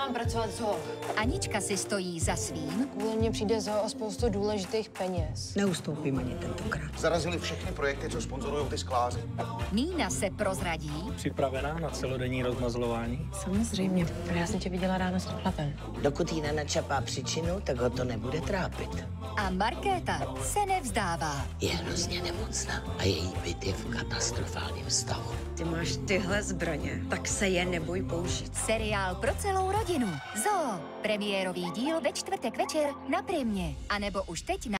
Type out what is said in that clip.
Mám pracovat zoo. Anička si stojí za svým, Kvůli mě přijde zoo o spoustu důležitých peněz. Neustoupím ani tentokrát. Zarazili všechny projekty, co sponzorují ty sklázy. Mína se prozradí Připravená na celodenní rozmazlování? Samozřejmě. Já jsem tě viděla ráno s chlapem. Dokud jí nenačapá příčinu, tak ho to nebude trápit. A Markéta se nevzdává. Je hrozně nemocná a její byt je v katastrofálním stavu. Ty máš tyhle zbraně, tak se je neboj použít. Seriál pro celou rodinu. Zoo. Premiérový díl ve čtvrtek večer na Primě. A nebo už teď na